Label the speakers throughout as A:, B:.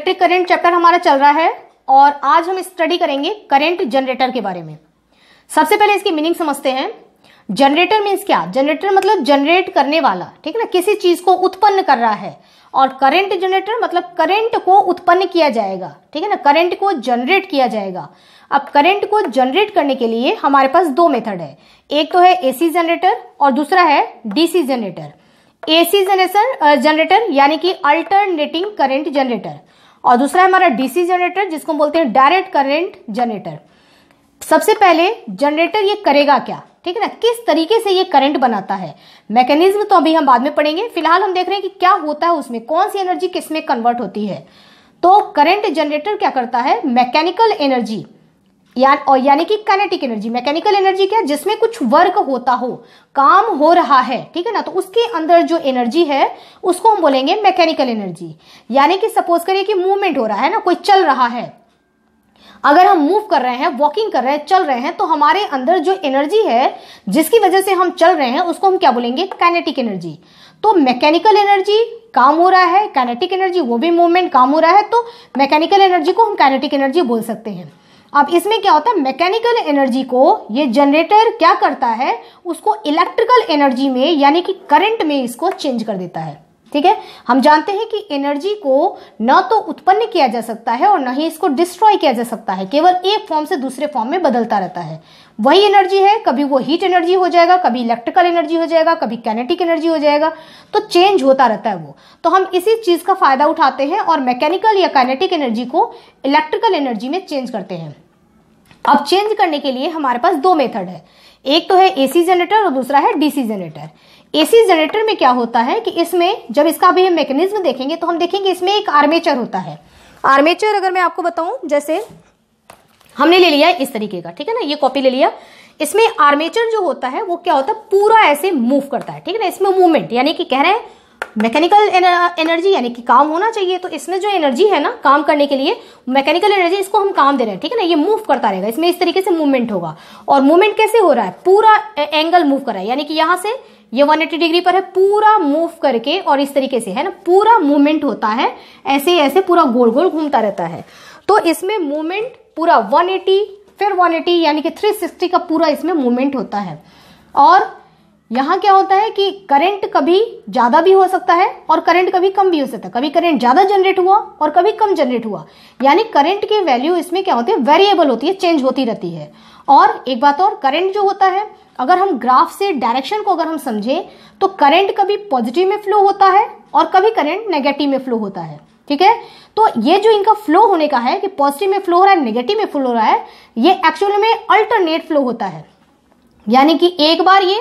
A: Electric current chapter हमारा चल रहा है और आज हम स्टडी करेंगे करंट जनरेटर के बारे में। सबसे पहले इसकी मीनिंग समझते हैं। जनरेटर मीन्स क्या? जनरेटर मतलब जनरेट करने वाला, ठीक है ना? किसी चीज़ को उत्पन्न कर रहा है। और करंट जनरेटर मतलब करंट को उत्पन्न किया जाएगा, ठीक है ना? करंट को जनरेट किया जाएगा। अब करंट को जनरेट करने के लिए हमारे पास दो मेथड है। एक तो है एसी जनरेटर और दूसरा है DC generator AC generator generator यानी कि अल्टरनेटिंग करंट जनरेटर और दूसरा है हमारा डीसी जनरेटर जिसको बोलते हैं डायरेक्ट करेंट जनरेटर सबसे पहले जनरेटर ये करेगा क्या? ठीक है ना? किस तरीके से ये करंट बनाता है? मैकेनिज्म तो अभी हम बाद में पढ़ेंगे। फ़िलहाल हम देख रहे हैं कि क्या होता है उसमें? कौन सी एनर्जी किसमें कन्वर्ट होती है? तो करंट जनरेटर क्या करता है? मैकेनिकल एनर्जी या, और यानी कि काइनेटिक एनर्जी मैकेनिकल एनर्जी क्या जिसमें कुछ वर्क होता हो काम हो रहा है ठीक है ना? तो उसके अंदर जो एनर्जी है उसको हम बोलेंगे मैकेनिकल एनर्जी यानी कि सपोज़ करिए कि मूवमेंट हो रहा है ना कोई चल रहा है। अगर हम मूव कर रहे हैं वॉकिंग कर रहे हैं चल रहे हैं तो हमारे अंदर जो एनर्जी है जिसकी वजह से हम चल रहे हैं उसको हम क्या बोलेंगे? काइनेटिक एनर्जी तो मैकेनिकल एनर्जी काम हो रहा है काइनेटिक एनर्जी वो भी मूवमेंट काम हो रहा है तो मैकेनिकल एनर्जी को हम काइनेटिक एनर्जी बोल सकते हैं। अब इसमें क्या होता है? मैकेनिकल एनर्जी को ये जनरेटर क्या करता है? उसको इलेक्ट्रिकल एनर्जी में, यानी कि करंट में इसको चेंज कर देता है। ठीक है? हम जानते हैं कि एनर्जी को न तो उत्पन्न किया जा सकता है और न ही इसको डिस्ट्रॉय किया जा सकता है। केवल एक फॉर्म से दूसरे फॉर्म में बदलता रहता है। वही एनर्जी है, कभी वो हीट एनर्जी हो जाएगा, कभी इलेक्ट्रिकल एनर्जी हो जाएगा, कभी कैनेटिक एनर्जी हो जाएगा तो चेंज होता रहता है वो। तो हम इसी चीज़ का फ़ायदा उठाते हैं और मैकेनिकल या कैनेटिक एनर्जी को इलेक्ट्रिकल एनर्जी में चेंज करते हैं। अब चेंज करने के लिए हमारे पास दो मेथड है। एक तो है एसी जनरेटर और दूसरा है डीसी जनरेटर एसी जनरेटर में क्या होता है कि इसमें जब इसका भी मैकेनिज्म देखेंगे तो हम देखेंगे इसमें एक आर्मेचर होता है। आर्मेचर अगर मैं आपको बताऊँ, जैसे हमने ले लिया इस तरीके का, ठीक है ना? ये कॉपी ले लिया। इसमें आर्मेचर जो होता है, वो क्या होता है? पूरा ऐसे मूव करता है, ठीक है ना? इसमें मूवमेंट यानी कि कह रहे हैं मैकेनिकल एनर्जी यानी कि काम होना चाहिए। तो इसमें जो एनर्जी है ना, काम करने के लिए मैकेनिकल एनर्जी इसको हम काम दे रहे हैं, ठीक है ना? ये मूव करता रहेगा। इसमें इस तरीके से मूवमेंट होगा। और मूवमेंट कैसे हो रहा है? पूरा एंगल मूव कर रहा है। यानी कि यहाँ से ये 180 डिग्री पर है, पूरा मूव करके और इस तरीके से, है ना? पूरा मूवमेंट होता है ऐसे ऐसे पूरा गोल गोल घूमता रहता है। तो इसमें मूवमेंट पूरा 180 फिर 180 यानी कि 360 का पूरा इसमें मूवमेंट होता है। और यहाँ क्या होता है कि करंट कभी ज़्यादा भी हो सकता है और करंट कभी कम भी हो सकता है। कभी करंट ज़्यादा जनरेट हुआ और कभी कम जनरेट हुआ। यानी करंट की वैल्यू इसमें क्या होती है? वेरिएबल होती है चेंज होती रहती है। और एक बात और करंट जो होता है, अगर हम ग्राफ से डायरेक्शन को अगर हम समझें तो करंट कभी पॉजिटिव में फ्लो होता है और कभी करंट नेगेटिव में फ्लो होता है। ठीक है? तो ये जो इनका फ्लो होने का है कि पॉजिटिव में फ्लो हो रहा है नेगेटिव में फ्लो हो रहा है, ये एक्चुअल में अल्टरनेट फ्लो होता है। यानी कि एक बार ये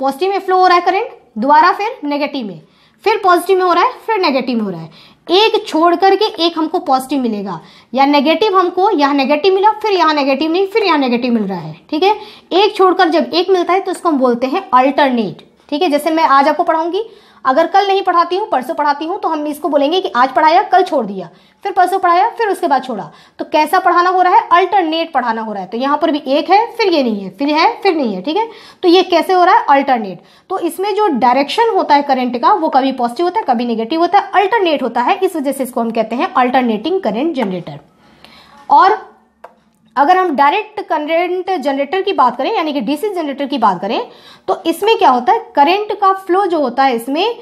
A: पॉजिटिव में फ्लो हो रहा है करंट दोबारा फिर नेगेटिव में। फिर पॉजिटिव में हो रहा है, फिर नेगेटिव में हो रहा है। एक छोड़ करके एक हमको पॉजिटिव मिलेगा। या नेगेटिव हमको, यहाँ नेगेटिव मिला, फिर यहाँ नेगेटिव नहीं, फिर यहाँ नेगेटिव मिल रहा है। ठीक है? एक छोड़कर जब एक मिलता है तो उसको हम बोलते हैं अल्टरनेट ठीक है? जैसे मैं आज आपको पढ़ाऊँगी अगर कल नहीं पढ़ाती हूँ, परसों पढ़ाती हूँ तो हम इसको बोलेंगे कि आज पढ़ाया, कल छोड़ दिया। फिर परसों पढ़ाया, फिर उसके बाद छोड़ा। तो कैसा पढ़ाना हो रहा है? अल्टरनेट पढ़ाना हो रहा है। तो यहाँ पर भी एक है, फिर ये नहीं है, फिर है, फिर नहीं है, ठीक है? तो ये कैसे हो रहा है? अल्टरनेट तो इसमें जो डायरेक्शन होता है करंट का, वो कभी पॉजिटिव होता है, कभी निगेटिव होता है। अल्टरनेट होता है, इस वजह से इसको हम कहते हैं अल्टरनेटिंग करेंट जनरेटर और अगर हम डायरेक्ट करेंट जनरेटर की बात करें, यानी कि डीसी जनरेटर की बात करें तो इसमें क्या होता है? करंट का फ्लो जो होता है इसमें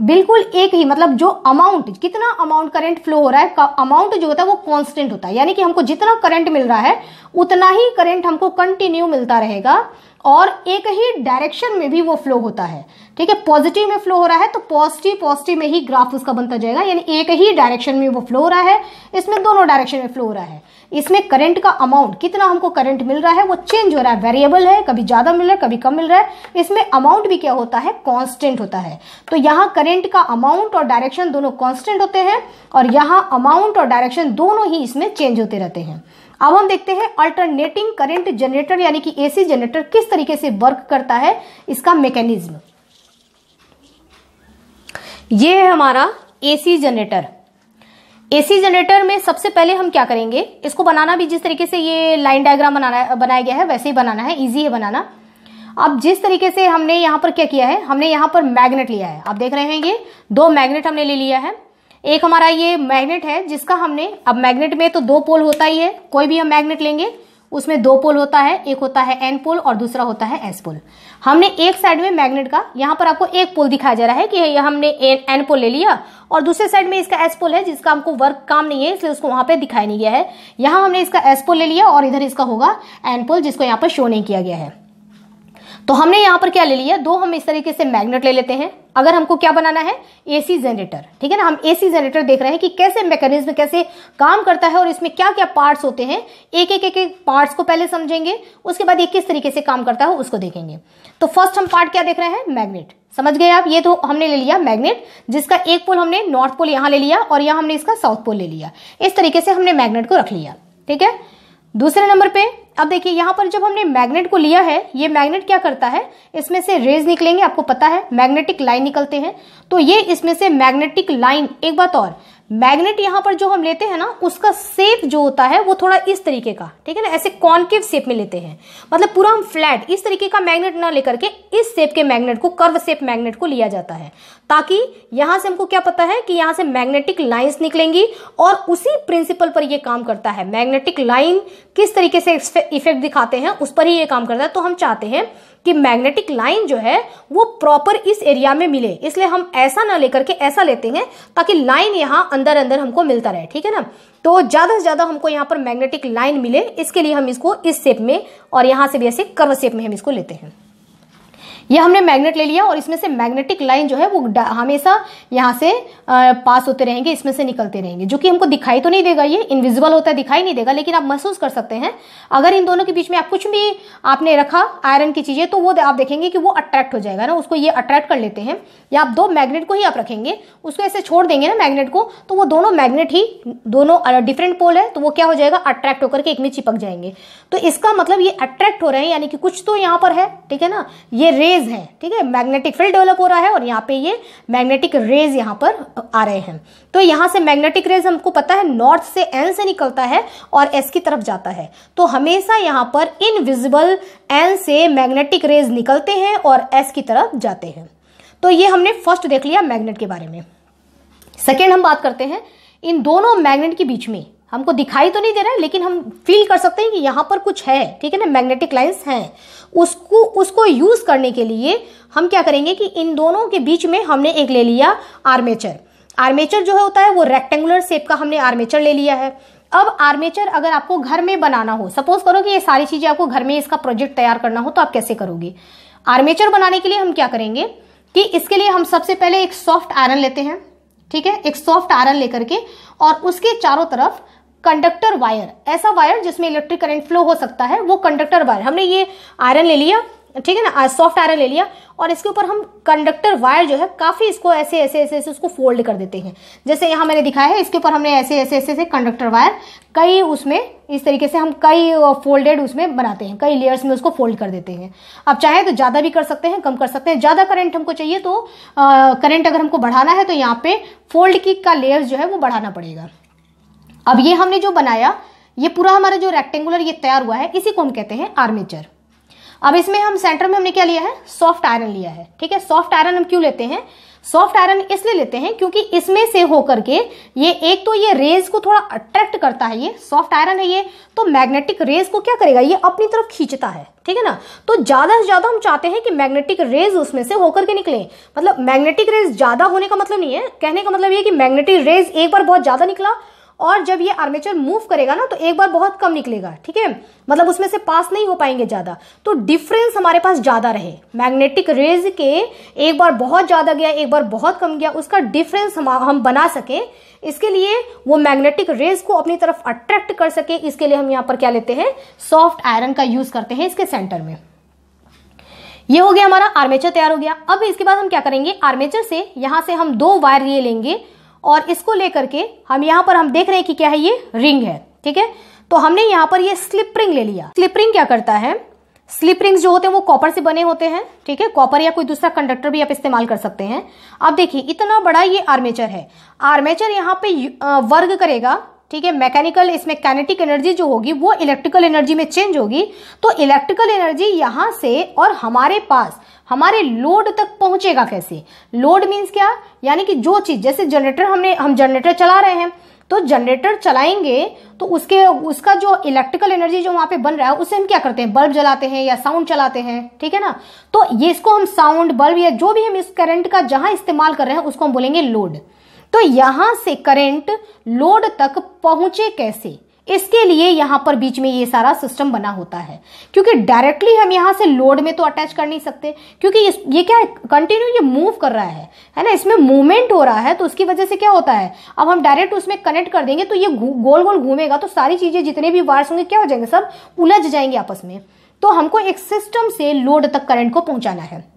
A: बिल्कुल एक ही मतलब जो अमाउंट कितना अमाउंट करंट फ्लो हो रहा है अमाउंट जो होता है वो कांस्टेंट होता है। यानी कि हमको जितना करंट मिल रहा है, उतना ही करंट हमको कंटिन्यू मिलता रहेगा। और एक ही डायरेक्शन में भी वो फ्लो होता है। ठीक है पॉजिटिव में फ्लो हो रहा है तो पॉजिटिव पॉजिटिव में ही ग्राफ उसका बनता जाएगा, यानी एक ही डायरेक्शन में वो फ्लो हो रहा है, इसमें दोनों डायरेक्शन में फ्लो हो रहा है। इसमें करंट का अमाउंट कितना हमको करंट मिल रहा है, वो चेंज हो रहा है वेरिएबल है, कभी ज़्यादा मिल रहा है, कभी कम मिल रहा है। इसमें अमाउंट भी क्या होता है कॉन्स्टेंट होता है। तो यहाँ करेंट का अमाउंट और डायरेक्शन दोनों कॉन्स्टेंट होते हैं, और यहाँ अमाउंट और डायरेक्शन दोनों ही इसमें चेंज होते रहते हैं। अब हम देखते हैं अल्टरनेटिंग करंट जनरेटर यानी कि एसी जनरेटर किस तरीके से वर्क करता है, इसका मैकेनिज्म ये है हमारा एसी जनरेटर एसी जनरेटर में सबसे पहले हम क्या करेंगे? इसको बनाना भी जिस तरीके से ये लाइन डायग्राम बनाना, बनाया गया है, वैसे ही बनाना है इजी है बनाना। अब जिस तरीके से हमने यहाँ पर क्या किया है? हमने यहाँ पर मैग्नेट लिया है। आप देख रहे हैं ये, दो मैग्नेट हमने ले लिया है। एक हमारा ये मैग्नेट है, जिसका हमने, अब मैग्नेट में तो दो पोल होता ही है, कोई भी हम मैग्नेट लेंगे, उसमें दो पोल होता है, एक होता है एन पोल और दूसरा होता है एस पोल। हमने एक साइड में मैग्नेट का, यहाँ पर आपको एक पोल दिखाया जा रहा है कि ये हमने एन पोल ले लिया, और दूसरे साइड में इसका एस पोल है, जिसका हमको वर्क काम नहीं है, इसलिए उसको वहाँ पे दिखाया नहीं गया है। यहाँ हमने इसका एस पोल ले लिया और इधर इसका होगा एन पोल, जिसको यहाँ पर शो नहीं किया गया है। तो हमने यहाँ पर क्या ले लिया? दो हम इस तरीके से मैग्नेट ले लेते हैं। अगर हमको क्या बनाना है? एसी जनरेटर ठीक है ना? हम एसी जनरेटर देख रहे हैं कि कैसे मैकेनिज्म कैसे काम करता है और इसमें क्या क्या पार्ट्स होते हैं। एक एक एक पार्ट्स को पहले समझेंगे, उसके बाद ये किस तरीके से काम करता है उसको देखेंगे। तो फ़र्स्ट हम पार्ट क्या देख रहे हैं? मैग्नेट समझ गए आप? ये तो हमने ले लिया मैग्नेट जिसका एक पोल हमने नॉर्थ पोल यहाँ ले लिया और यहाँ हमने इसका साउथ पोल ले लिया। इस तरीके से हमने मैग्नेट को रख लिया, ठीक है? दूसरे नंबर पे अब देखिए, यहाँ पर जब हमने मैग्नेट को लिया है, ये मैग्नेट क्या करता है? इसमें से रेज निकलेंगे, आपको पता है, मैग्नेटिक लाइन निकलते हैं। तो ये इसमें से मैग्नेटिक लाइन, एक बात और मैग्नेट यहाँ पर जो हम लेते हैं ना, उसका सेप जो होता है, वो थोड़ा इस तरीके का, ठीक है ना? ऐसे कॉन्केव शेप में लेते हैं। मतलब पूरा हम फ्लैट इस तरीके का मैग्नेट ना लेकर के, इस शेप के मैग्नेट को कर्व सेप मैग्नेट को लिया जाता है। ताकि यहाँ से हमको क्या पता है कि यहाँ से मैग्नेटिक लाइन्स निकलेंगी और उसी प्रिंसिपल पर यह काम करता है। मैग्नेटिक लाइन किस तरीके से इफ़ेक्ट दिखाते हैं, उस पर ही ये काम करता है। तो हम चाहते हैं कि मैग्नेटिक लाइन जो है, वो प्रॉपर इस एरिया में मिले। इसलिए हम ऐसा ना लेकर के ऐसा लेते हैं, ताकि लाइन यहाँ अंदर अंदर हमको मिलता रहे, ठीक है ना? तो ज़्यादा से ज़्यादा हमको यहाँ पर मैग्नेटिक लाइन मिले, इसके लिए हम इसको इस शेप में और यहाँ से भी ऐसे कर्व शेप में हम इसको लेते हैं। ये हमने मैग्नेट ले लिया और इसमें से मैग्नेटिक लाइन जो है वो हमेशा यहाँ से पास होते रहेंगे, इसमें से निकलते रहेंगे, जो कि हमको दिखाई तो नहीं देगा, ये इनविजिबल होता है, दिखाई नहीं देगा, लेकिन आप महसूस कर सकते हैं। अगर इन दोनों के बीच में आप कुछ भी आपने रखा आयरन की चीज़ें तो वो आप देखेंगे कि वो अट्रैक्ट हो जाएगा ना, उसको ये अट्रैक्ट कर लेते हैं। या आप दो मैग्नेट को ही आप रखेंगे, उसको ऐसे छोड़ देंगे ना मैग्नेट को तो वो दोनों मैग्नेट ही, दोनों डिफरेंट पोल है तो वो क्या हो जाएगा अट्रैक्ट होकर के एक में चिपक जाएँगे। तो इसका मतलब ये अट्रैक्ट हो रहे हैं, यानी कि कुछ तो यहाँ पर है, ठीक है ना? ये रे रेज है, ठीक है? मैग्नेटिक फ़ील्ड डेवलप हो रहा है और यहाँ पे ये मैग्नेटिक रेज यहाँ पर आ रहे हैं। तो यहाँ से मैग्नेटिक रेज हमको पता है नॉर्थ से एन से निकलता है और एस की तरफ़ जाता है। तो हमेशा यहाँ पर इनविजिबल एन से मैग्नेटिक रेज निकलते हैं और एस की तरफ़ जाते हैं। तो ये हमने फ़र्स्ट देख लिया मैग्नेट के बारे में। सेकेंड हम बात करते हैं, इन दोनों मैग्नेट के बीच में हमको दिखाई तो नहीं दे रहा है, लेकिन हम फील कर सकते हैं कि यहाँ पर कुछ है, ठीक है ना? मैग्नेटिक लाइंस हैं। उसको उसको यूज़ करने के लिए हम क्या करेंगे कि इन दोनों के बीच में हमने एक ले लिया आर्मेचर आर्मेचर जो है होता है, वो रेक्टेंगुलर शेप का हमने आर्मेचर ले लिया है। अब आर्मेचर अगर आपको घर में बनाना हो सपोज़ करो कि ये सारी चीज़ें आपको घर में इसका प्रोजेक्ट तैयार करना हो तो आप कैसे करोगे? आर्मेचर बनाने के लिए हम क्या करेंगे कि इसके लिए हम सबसे पहले एक सॉफ्ट आयरन लेते हैं। ठीक है? एक सॉफ्ट आयरन लेकर के और उसके चारों तरफ़ कंडक्टर वायर ऐसा वायर जिसमें इलेक्ट्रिक करंट फ्लो हो सकता है, वो कंडक्टर वायर हमने ये आयरन ले लिया ठीक है ना सॉफ्ट आयरन ले लिया और इसके ऊपर हम कंडक्टर वायर जो है काफ़ी इसको ऐसे ऐसे ऐसे ऐसे उसको फोल्ड कर देते हैं। जैसे यहाँ मैंने दिखाया है, इसके ऊपर हमने ऐसे ऐसे ऐसे ऐसे कंडक्टर वायर कई उसमें इस तरीके से हम कई फोल्डेड उसमें बनाते हैं, कई लेयर्स में उसको फोल्ड कर देते हैं। अब चाहे तो ज़्यादा भी कर सकते हैं, कम कर सकते हैं, ज़्यादा करंट हमको चाहिए तो करंट अगर हमको बढ़ाना है तो यहाँ पे फोल्ड की का लेयर जो है वो बढ़ाना पड़ेगा। अब ये हमने जो बनाया, ये पूरा हमारा जो रेक्टेंगुलर ये तैयार हुआ है, इसी को हम कहते हैं आर्मेचर अब इसमें हम सेंटर में हमने क्या लिया है? सॉफ्ट आयरन लिया है। ठीक है? सॉफ्ट आयरन हम क्यों लेते हैं? सॉफ्ट आयरन इसलिए लेते हैं क्योंकि इसमें से होकर के ये एक तो ये रेज को थोड़ा अट्रैक्ट करता है ये। सॉफ्ट आयरन है ये। तो मैग्नेटिक रेज को क्या करेगा? ये अपनी तरफ़ खींचता है। ठीक है ना? तो ज़्यादा से ज़्यादा हम चाहते हैं कि मैग्नेटिक रेज उसमें से होकर के निकले। मतलब मैग्नेटिक रेज ज़्यादा होने का मतलब नहीं है। कहने का मतलब ये कि मैग्नेटिक रेज एक बार बहुत ज़्यादा निकला और जब ये आर्मेचर मूव करेगा ना तो एक बार बहुत कम निकलेगा, ठीक है? मतलब उसमें से पास नहीं हो पाएँगे ज़्यादा। तो डिफरेंस हमारे पास ज़्यादा रहे। मैग्नेटिक रेज के एक बार बहुत ज़्यादा गया, एक बार बहुत कम गया, उसका डिफरेंस हम हम बना सके। इसके लिए वो मैग्नेटिक रेज को अपनी तरफ़ अट्रैक्ट कर सके। इसके लिए हम यहाँ पर क्या लेते हैं? सॉफ्ट आयरन का यूज़ करते हैं इसके सेंटर में। ये हो गया हमारा आर्मेचर तैयार हो गया। अब इसके बाद हम क्या करेंगे? आर्मेचर से यहाँ से हम दो वायर ये लेंगे। और इसको लेकर के हम यहाँ पर हम देख रहे हैं कि क्या है ये रिंग है, ठीक है? तो हमने यहाँ पर ये स्लिप रिंग ले लिया। स्लिप रिंग क्या करता है? स्लिप रिंग्स जो होते हैं वो कॉपर से बने होते हैं, ठीक है? कॉपर या कोई दूसरा कंडक्टर भी आप इस्तेमाल कर सकते हैं। अब देखिए, इतना बड़ा ये आर्मेचर है। आर्मेचर यहाँ पे वर्ग करेगा ठीक है मैकेनिकल इसमें कैनेटिक एनर्जी जो होगी, वो इलेक्ट्रिकल एनर्जी में चेंज होगी। तो इलेक्ट्रिकल एनर्जी यहाँ से और हमारे पास, हमारे लोड तक पहुंचेगा कैसे? लोड मीन्स क्या? यानी कि जो चीज़, जैसे जनरेटर हमने, हम जनरेटर चला रहे हैं तो जनरेटर चलाएँगे तो उसके, उसका जो इलेक्ट्रिकल एनर्जी जो वहाँ पे बन रहा है, उसे हम क्या करते हैं? बल्ब जलाते हैं या साउंड चलाते हैं, ठीक है ना? तो ये इसको हम साउंड बल्ब या जो भी हम इस करंट का जहाँ इस्तेमाल कर रहे हैं, उसको हम बोलेंगे लोड तो यहाँ से करंट लोड तक पहुँचे कैसे? इसके लिए यहाँ पर बीच में ये सारा सिस्टम बना होता है। क्योंकि डायरेक्टली हम यहाँ से लोड में तो अटैच कर नहीं सकते। क्योंकि ये क्या है? कंटिन्यू ये मूव कर रहा है। है ना? इसमें मूवमेंट हो रहा है तो उसकी वजह से क्या होता है? अब हम डायरेक्ट उसमें कनेक्ट कर देंगे तो ये गोल गोल घूमेगा तो सारी चीज़ें जितने भी वायर्स होंगे क्या हो जाएँगे? सब उलझ जाएँगे आपस में। तो हमको एक सिस्टम से लोड तक करंट को पहुंचाना है।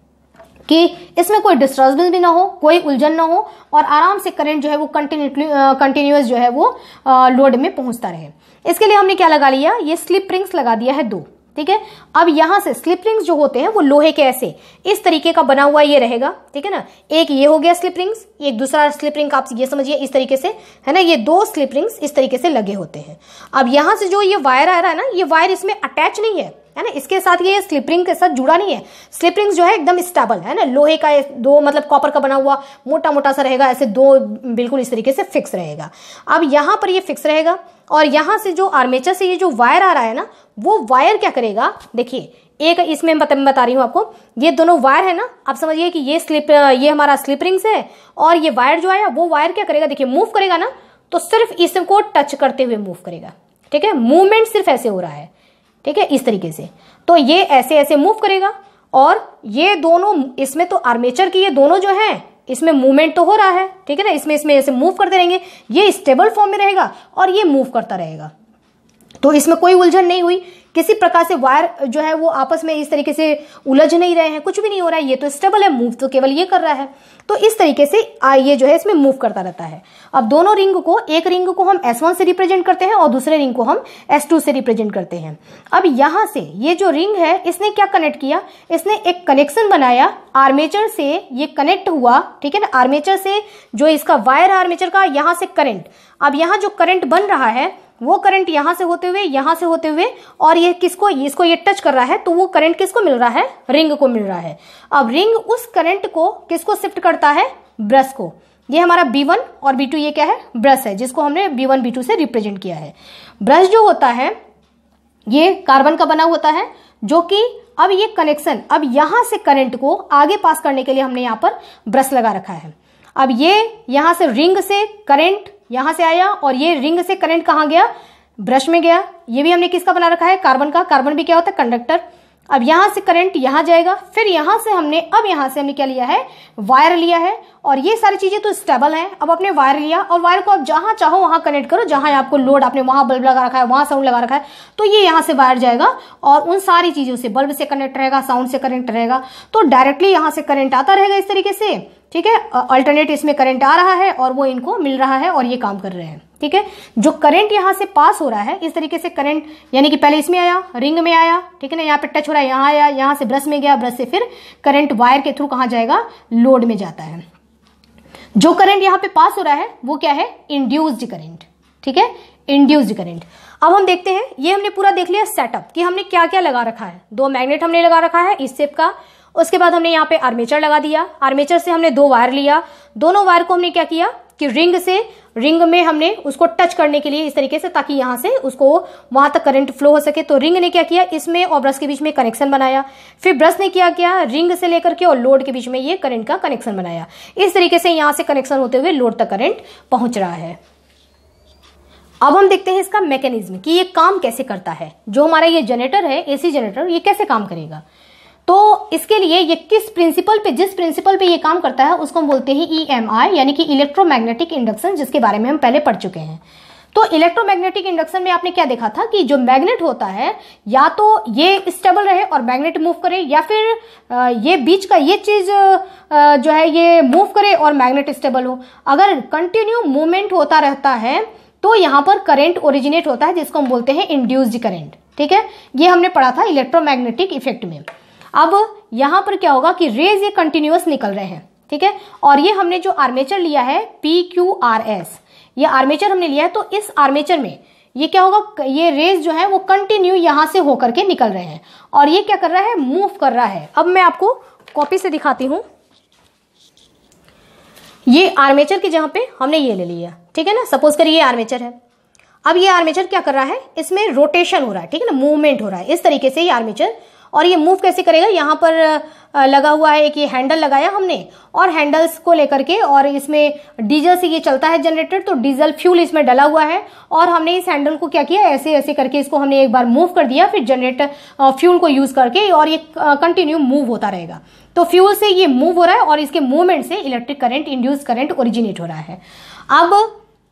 A: कि इसमें कोई डिस्टर्बेंस भी ना हो, कोई उलझन ना हो और आराम से करंट जो है वो कंटिन्यूसली कंटिन्यूस जो है वो लोड में पहुँचता रहे। इसके लिए हमने क्या लगा लिया? ये स्लिप रिंग्स लगा दिया है दो, ठीक है? अब यहाँ से स्लिप रिंग्स जो होते हैं वो लोहे के ऐसे, इस तरीके का बना हुआ ये रहेगा, ठीक है ना? एक ये हो गया स्लिप रिंग्स एक दूसरा स्लिप रिंग आप ये समझिए इस तरीके से, है ना? ये दो स्लिप रिंग्स इस तरीके से लगे होते हैं। अब यहाँ से जो ये वायर आ रहा है ना, ये वायर इसमें अटैच नहीं है। है ना? इसके साथ ये स्लिपरिंग के साथ जुड़ा नहीं है। स्लिपरिंग जो है एकदम स्टेबल है ना? लोहे का दो मतलब कॉपर का बना हुआ मोटा मोटा सा रहेगा, ऐसे दो बिल्कुल इस तरीके से फिक्स रहेगा। अब यहाँ पर ये फिक्स रहेगा और यहाँ से जो आर्मेचर से ये जो वायर आ रहा है ना, वो वायर क्या करेगा? देखिए, एक इसमें मैं बता रही हूँ आपको। ये दोनों वायर है ना? आप समझिए कि ये स्लिप ये हमारा स्लिप रिंग्स है और ये वायर जो आया, वो वायर क्या करेगा? देखिए मूव करेगा ना तो सिर्फ़ इसको टच करते हुए मूव करेगा। ठीक है? मूवमेंट सिर्फ़ ऐसे हो रहा है। ठीक है, इस तरीके से। तो ये ऐसे ऐसे मूव करेगा और ये दोनों, इसमें तो आर्मेचर की ये दोनों जो है, इसमें मूवमेंट तो हो रहा है, ठीक है ना? इसमें इसमें ऐसे मूव करते रहेंगे। ये स्टेबल फॉर्म में रहेगा और ये मूव करता रहेगा। तो इसमें कोई उलझन नहीं हुई। किसी प्रकार से वायर जो है वो आपस में इस तरीके से उलझ नहीं रहे हैं, कुछ भी नहीं हो रहा है, ये तो स्टेबल है मूव तो केवल ये कर रहा है। तो इस तरीके से ये जो है इसमें मूव करता रहता है। अब दोनों रिंग को, एक रिंग को हम S1 से रिप्रेजेंट करते हैं और दूसरे रिंग को हम S2 से रिप्रेजेंट करते हैं। अब यहाँ से ये जो रिंग है, इसने क्या कनेक्ट किया? इसने एक कनेक्शन बनाया आर्मेचर से ये कनेक्ट हुआ, ठीक है ना? आर्मेचर से जो इसका वायर है आर्मेचर का यहाँ से करंट अब यहाँ जो करंट बन रहा है वो करंट यहाँ से होते हुए, यहाँ से होते हुए, और ये किसको, इसको ये टच कर रहा है तो वो करंट किसको मिल रहा है? रिंग को मिल रहा है। अब रिंग उस करंट को किसको शिफ्ट करता है? ब्रश को। ये हमारा B1 और B2 ये क्या है? ब्रश है, जिसको हमने B1 B2 से रिप्रेजेंट किया है। ब्रश जो होता है, ये कार्बन का बना होता है, जो कि अब ये कनेक्शन अब यहाँ से करंट को आगे पास करने के लिए हमने यहाँ पर ब्रश लगा रखा है। अब ये यहाँ से रिंग से करंट यहाँ से आया और ये रिंग से करंट कहाँ गया? ब्रश में गया। ये भी हमने किसका बना रखा है? कार्बन का। कार्बन भी क्या होता है? कंडक्टर। अब यहाँ से करंट यहाँ जाएगा, फिर यहाँ से हमने अब यहाँ से हमने क्या लिया है? वायर लिया है और ये सारी चीज़ें तो स्टेबल है। अब अपने वायर लिया और वायर को आप जहाँ चाहो वहाँ कनेक्ट करो, जहाँ आपको लोड आपने वहाँ बल्ब लगा रखा है, वहाँ साउंड लगा रखा है तो ये यहाँ से वायर जाएगा और उन सारी चीज़ों से बल्ब से कनेक्ट रहेगा साउंड से कनेक्ट रहेगा तो डायरेक्टली यहाँ से करंट आता रहेगा इस तरीके से, ठीक है? अल्टरनेट इसमें करंट आ रहा है और वो इनको मिल रहा है और ये काम कर रहे हैं, ठीक है? जो करंट यहाँ से पास हो रहा है, इस तरीके से करंट यानी कि पहले इसमें आया रिंग में आया, ठीक है ना? यहाँ पे टच हो रहा है, यहाँ आया, यहाँ से ब्रश में गया ब्रश से फिर करंट वायर के थ्रू कहाँ जाएगा? लोड में जाता है। जो करंट यहाँ पे पास हो रहा है, वो क्या है? इंड्यूस्ड करंट ठीक है? इंड्यूस्ड करंट अब हम देखते हैं, ये हमने पूरा देख लिया सेटअप कि हमने क्या क्या लगा रखा है। दो मैग्नेट हमने लगा रखा है इस सेप का। उसके बाद हमने यहाँ पे आर्मेचर लगा दिया। आर्मेचर से हमने दो वायर लिया। दोनों वायर को हमने क्या किया? कि रिंग से, रिंग में हमने उसको टच करने के लिए इस तरीके से ताकि यहाँ से उसको वहाँ तक करंट फ्लो हो सके। तो रिंग ने क्या किया? इसमें और ब्रश के बीच में कनेक्शन बनाया। फिर ब्रश ने क्या किया? रिंग से लेकर के और लोड के बीच में ये करंट का कनेक्शन बनाया। इस तरीके से यहाँ से कनेक्शन होते हुए लोड तक करंट पहुँच रहा है। अब हम देखते हैं इसका मैकेनिज्म कि ये काम कैसे करता है। जो हमारा ये जनरेटर है, एसी जनरेटर, ये कैसे काम करेगा? तो इसके लिए ये किस प्रिंसिपल पे, जिस प्रिंसिपल पे ये काम करता है, उसको हम बोलते हैं ई e यानी कि इलेक्ट्रोमैग्नेटिक इंडक्शन जिसके बारे में हम पहले पढ़ चुके हैं। तो इलेक्ट्रोमैग्नेटिक इंडक्शन में आपने क्या देखा था कि जो मैग्नेट होता है, या तो ये स्टेबल रहे और मैग्नेट मूव करे, या फिर ये बीच का ये चीज़ जो है ये मूव करे और मैग्नेट स्टेबल हो। अगर कंटिन्यू मूवमेंट होता रहता है तो यहाँ पर करंट ओरिजिनेट होता है, जिसको हम बोलते हैं इंड्यूस्ड करंट ठीक है? ये हमने पढ़ा था इलेक्ट्रोमैग्नेटिक इफ़ेक्ट में। अब यहाँ पर क्या होगा कि रेज ये कंटिन्यूस निकल रहे हैं, ठीक है? और ये हमने जो आर्मेचर लिया है पी क्यू आर एस ये आर्मेचर हमने लिया है तो इस आर्मेचर में ये क्या होगा, ये रेज जो है वो कंटिन्यू यहाँ से होकर के निकल रहे हैं। और ये क्या कर रहा है मूव कर रहा है। अब मैं आपको कॉपी से दिखाती हूँ। ये आर्मेचर की जगह पे हमने ये ले लिया ठीक है ना? सपोज़ करिए ये आर्मेचर है। अब ये आर्मेचर क्या कर रहा है, इसमें रोटेशन हो रहा है, ठीक है ना? मूवमेंट हो रहा है। इस तरीके से ये आर्मेचर और ये मूव कैसे करेगा? यहाँ पर लगा हुआ है, एक ये हैंडल लगाया हमने और हैंडल्स को लेकर के और इसमें डीजल से ये चलता है जनरेटर तो डीजल फ्यूल इसमें डला हुआ है और हमने इस हैंडल को क्या किया? ऐसे ऐसे करके इसको हमने एक बार मूव कर दिया, फिर जनरेटर फ्यूल को यूज़ करके और ये कंटिन्यू मूव होता रहेगा। तो फ्यूल से ये मूव हो रहा है और इसके मूवमेंट से electric current induce current originate हो रहा है। अब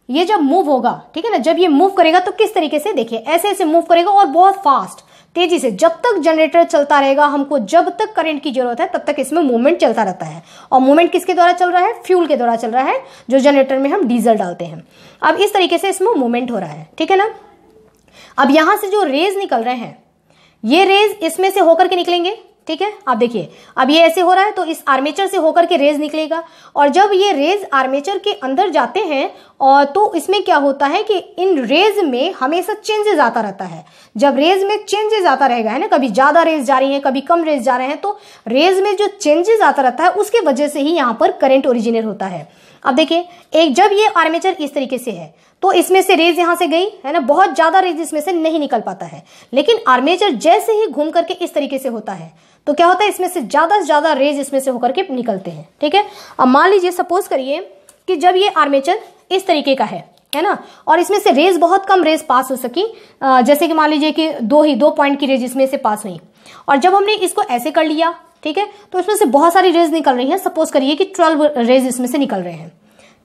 A: ये जब मूव होगा, ठीक है ना? जब ये मूव करेगा तो किस तरीके से? देखिए, ऐसे ऐसे मूव करेगा और बहुत फास्ट तेज़ी से। जब तक जनरेटर चलता रहेगा, हमको जब तक करंट की ज़रूरत है, तब तक इसमें मूवमेंट चलता रहता है। और मूवमेंट किसके द्वारा चल रहा है? फ्यूल के द्वारा चल रहा है, जो जनरेटर में हम डीजल डालते हैं। अब इस तरीके से इसमें मूवमेंट हो रहा है, ठीक है ना? अब यहाँ से जो रेज निकल रहे हैं, ये रेज इसमें से होकर के निकलेंगे? ठीक है? आप देखिए, अब ये ऐसे हो रहा है तो इस आर्मेचर से होकर के रेज निकलेगा। और जब ये रेज आर्मेचर के अंदर जाते हैं, और तो इसमें क्या होता है कि इन रेज में हमेशा चेंजेस आता रहता है। जब रेज में चेंजेस आता रहेगा, है ना, कभी ज़्यादा रेज जा रही है, कभी कम रेज जा रहे हैं तो रेज में जो चेंजेस आता रहता है, उसके वजह से ही यहाँ पर करेंट ओरिजिनेट होता है। अब देखिए, एक जब ये आर्मेचर इस तरीके से है तो इसमें से रेज यहाँ से गई, है ना? बहुत ज़्यादा रेज इसमें से नहीं निकल पाता है। लेकिन आर्मेचर जैसे ही घूम करके इस तरीके से होता है तो क्या होता है? इसमें से ज़्यादा से ज़्यादा रेज इसमें से होकर के निकलते हैं, ठीक है? अब मान लीजिए सपोज़ करिए कि जब ये आर्मेचर इस तरीके का है है ना? और इसमें से रेज बहुत कम रेज पास हो सकी जैसे कि मान लीजिए कि दो ही, दो पॉइंट की रेज इसमें से पास हुई। और जब हमने इसको ऐसे कर लिया ठीक है? तो इसमें से बहुत सारी रेज निकल रही है। सपोज़ करिए कि ट्वेल्व रेज इसमें से निकल रहे हैं।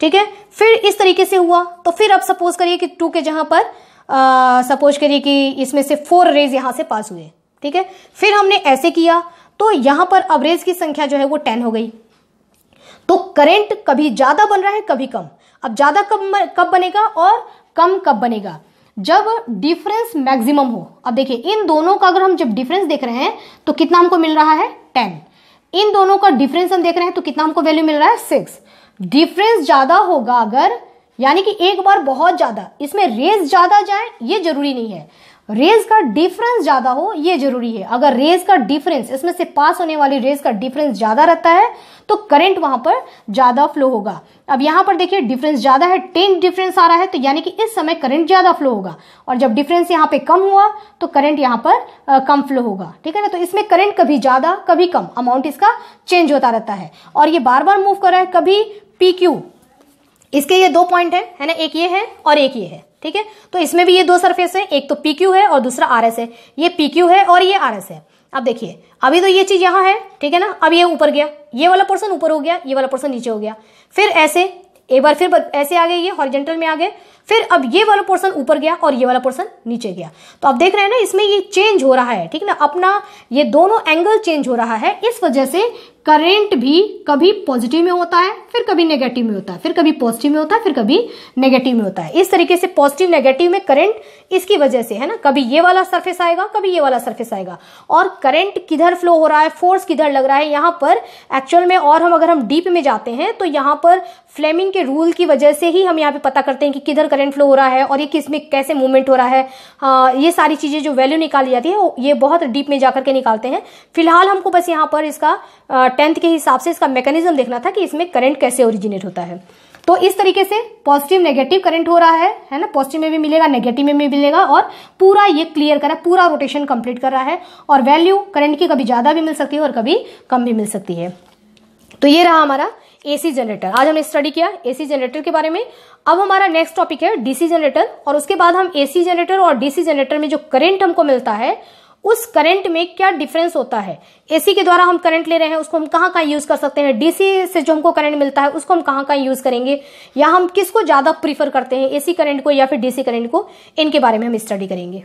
A: ठीक है? फिर इस तरीके से हुआ। तो फिर अब सपोज़ करिए कि टू के जहाँ पर सपोज़ करिए कि इसमें से फोर रेज यहाँ से पास हुए। ठीक है? फिर हमने ऐसे किया। तो यहाँ पर अब रेज की संख्या जो है वो टेन हो गई। तो करंट कभी ज़्यादा बन रहा है, कभी कम। अब ज़्यादा कब कब बनेगा और कम कब बनेगा? जब डिफरेंस मैक्सिमम हो। अब देखिए, इन दोनों का अगर हम जब डिफरेंस देख रहे हैं तो कितना हमको मिल रहा है? टेन इन दोनों का डिफरेंस हम देख रहे हैं तो कितना हमको वैल्यू मिल रहा है? सिक्स डिफरेंस ज़्यादा होगा अगर, यानी कि एक बार बहुत ज़्यादा, इसमें रेस ज़्यादा जाए, ये ज़रूरी नहीं है। रेज का डिफरेंस ज़्यादा हो ये ज़रूरी है। अगर रेज का डिफरेंस इसमें से पास होने वाली रेज का डिफरेंस ज़्यादा रहता है तो करंट वहाँ पर ज़्यादा फ्लो होगा। अब यहाँ पर देखिए डिफरेंस ज़्यादा है टेन डिफरेंस आ रहा है तो यानी कि इस समय करंट ज़्यादा फ्लो होगा। और जब डिफरेंस यहाँ पे कम हुआ तो करंट यहाँ पर आ, कम फ्लो होगा। ठीक है ना? तो इसमें करंट कभी ज़्यादा कभी कम। अमाउंट इसका चेंज होता रहता है। और ये बार बार मूव कर रहा है कभी पी क्यू इसके ये दो पॉइंट है है ना? एक ये है और एक ये है। ठीक है? तो इसमें भी ये दो सरफेस है, एक तो पी क्यू है और दूसरा आर एस है। ये पी क्यू है और ये आर एस है। अब देखिए, अभी तो ये चीज़ यहाँ है, ठीक है ना? अब ये ऊपर गया। ये वाला पोर्सन ऊपर हो गया, ये वाला पोर्सन नीचे हो गया। फिर ऐसे, एक बार फिर ऐसे आ गए ये हॉरिजेंटल में आ गए। फिर अब ये वाला पोर्सन ऊपर गया और ये वाला पोर्सन नीचे गया। तो आप देख रहे हैं ना, इसमें ये चेंज हो रहा है, ठीक ना? अपना ये दोनों एंगल चेंज हो रहा है। इस वजह से करेंट भी कभी पॉजिटिव में होता है, फिर कभी नेगेटिव में होता है, फिर कभी पॉजिटिव में होता है, फिर कभी नेगेटिव में होता है। इस तरीके से पॉजिटिव नेगेटिव में करंट इसकी वजह से, है ना? कभी ये वाला सरफेस आएगा, कभी ये वाला सरफेस आएगा। और करंट किधर फ्लो हो रहा है फोर्स किधर लग रहा है, यहाँ पर एक्चुअल में और हम अगर हम डीप में जाते हैं तो यहाँ पर फ्लेमिंग के रूल की वजह से ही हम यहाँ पे पता करते हैं कि किधर करंट फ्लो हो रहा है और ये किसमें कैसे मूवमेंट हो रहा है आ, ये सारी चीज़ें जो वैल्यू निकाली जाती है ये बहुत डीप में जाकर के निकालते हैं। फ़िलहाल हमको बस यहाँ पर इसका टेंथ के हिसाब से इसका मैकेनिज्म देखना था कि इसमें करंट कैसे ओरिजिनेट होता है। तो इस तरीके से पॉजिटिव नेगेटिव करंट हो रहा है है ना? पॉजिटिव में भी मिलेगा नेगेटिव में भी मिलेगा और पूरा ये क्लियर करा पूरा रोटेशन कंप्लीट कर रहा है और वैल्यू करंट की कभी ज़्यादा भी मिल सकती है और कभी कम भी मिल सकती है। तो ये रहा हमारा एसी जनरेटर। आज हमने स्टडी किया एसी जनरेटर के बारे में। अब हमारा नेक्स्ट टॉपिक है डीसी जनरेटर, और उसके बाद हम एसी जनरेटर और डीसी जनरेटर में जो करंट हमको मिलता है, उस करंट में क्या डिफरेंस होता है? एसी के द्वारा हम करंट ले रहे हैं, उसको हम कहाँ कहाँ यूज़ कर सकते हैं? डीसी से जो हमको करंट मिलता है, उसको हम कहाँ कहाँ यूज़ करेंगे? या हम किसको ज़्यादा प्रीफर करते हैं, एसी करंट को या फिर डीसी करंट को? इनके बारे में हम स्टडी करेंगे।